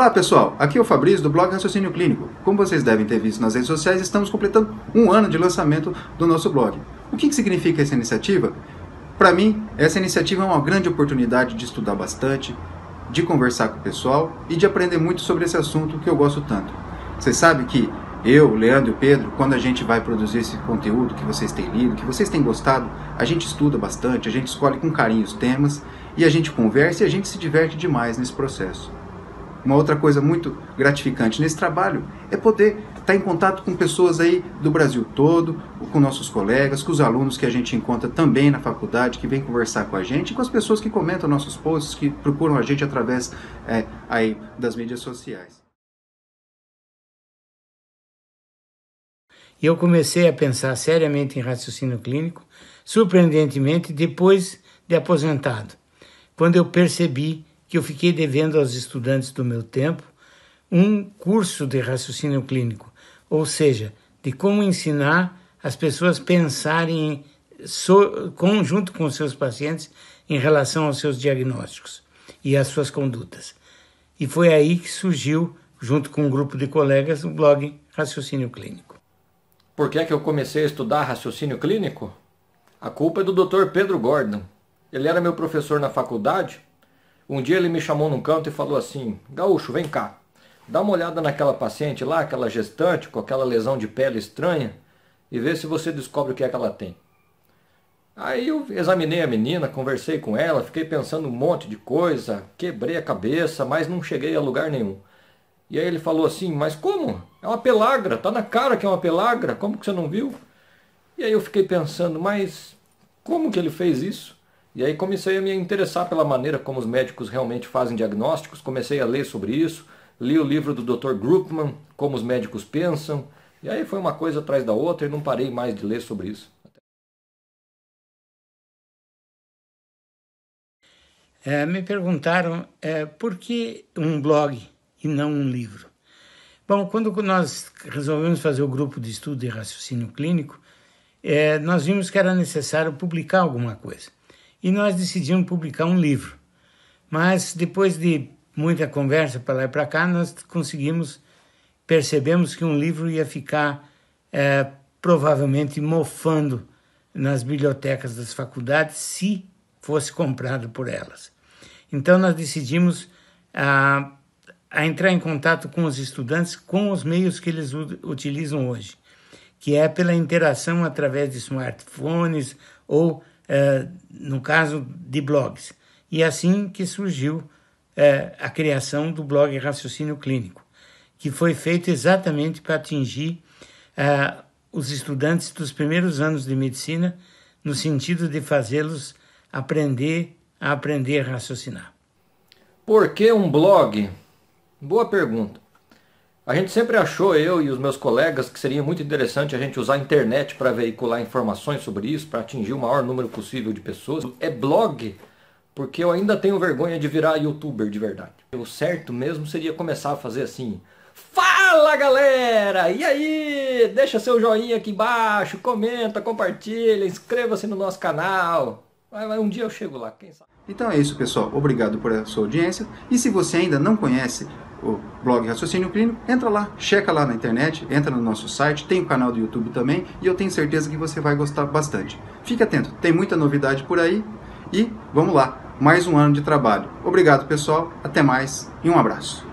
Olá pessoal, aqui é o Fabrício do blog Raciocínio Clínico. Como vocês devem ter visto nas redes sociais, estamos completando um ano de lançamento do nosso blog. O que, que significa essa iniciativa? Para mim, essa iniciativa é uma grande oportunidade de estudar bastante, de conversar com o pessoal e de aprender muito sobre esse assunto que eu gosto tanto. Você sabe que eu, Leandro e Pedro, quando a gente vai produzir esse conteúdo que vocês têm lido, que vocês têm gostado, a gente estuda bastante, a gente escolhe com carinho os temas e a gente conversa e a gente se diverte demais nesse processo. Uma outra coisa muito gratificante nesse trabalho é poder estar em contato com pessoas aí do Brasil todo, com nossos colegas, com os alunos que a gente encontra também na faculdade, que vêm conversar com a gente, com as pessoas que comentam nossos posts, que procuram a gente através é, aí das mídias sociais. E eu comecei a pensar seriamente em raciocínio clínico, surpreendentemente depois de aposentado, quando eu percebi que eu fiquei devendo aos estudantes do meu tempo um curso de raciocínio clínico, ou seja, de como ensinar as pessoas pensarem so, conjunto com seus pacientes em relação aos seus diagnósticos e às suas condutas. E foi aí que surgiu, junto com um grupo de colegas, o blog Raciocínio Clínico. Por que é que eu comecei a estudar raciocínio clínico? A culpa é do Dr. Pedro Gordon. Ele era meu professor na faculdade um dia ele me chamou num canto e falou assim: Gaúcho, vem cá, dá uma olhada naquela paciente lá, aquela gestante com aquela lesão de pele estranha e vê se você descobre o que é que ela tem. Aí eu examinei a menina, conversei com ela, fiquei pensando um monte de coisa, quebrei a cabeça, mas não cheguei a lugar nenhum. E aí ele falou assim: Mas como? É uma pelagra, tá na cara que é uma pelagra, como que você não viu? E aí eu fiquei pensando: Mas como que ele fez isso? E aí comecei a me interessar pela maneira como os médicos realmente fazem diagnósticos, comecei a ler sobre isso, li o livro do Dr. Groupman, Como os Médicos Pensam, e aí foi uma coisa atrás da outra e não parei mais de ler sobre isso. É, me perguntaram é, por que um blog e não um livro. Bom, quando nós resolvemos fazer o grupo de estudo de raciocínio clínico, é, nós vimos que era necessário publicar alguma coisa e nós decidimos publicar um livro. Mas depois de muita conversa para lá e para cá, nós conseguimos, percebemos que um livro ia ficar é, provavelmente mofando nas bibliotecas das faculdades se fosse comprado por elas. Então nós decidimos a, a entrar em contato com os estudantes com os meios que eles utilizam hoje, que é pela interação através de smartphones ou é, no caso de blogs. E é assim que surgiu é, a criação do blog Raciocínio Clínico, que foi feito exatamente para atingir é, os estudantes dos primeiros anos de medicina, no sentido de fazê-los aprender a aprender a raciocinar. Por que um blog? Boa pergunta. A gente sempre achou, eu e os meus colegas, que seria muito interessante a gente usar a internet para veicular informações sobre isso, para atingir o maior número possível de pessoas. É blog, porque eu ainda tenho vergonha de virar youtuber de verdade. O certo mesmo seria começar a fazer assim. Fala galera! E aí? Deixa seu joinha aqui embaixo, comenta, compartilha, inscreva-se no nosso canal. Um dia eu chego lá, quem sabe? Então é isso, pessoal. Obrigado por sua audiência. E se você ainda não conhece o blog Raciocínio Clínico, entra lá, checa lá na internet, entra no nosso site, tem o canal do YouTube também e eu tenho certeza que você vai gostar bastante. Fique atento, tem muita novidade por aí e vamos lá, mais um ano de trabalho. Obrigado pessoal, até mais e um abraço.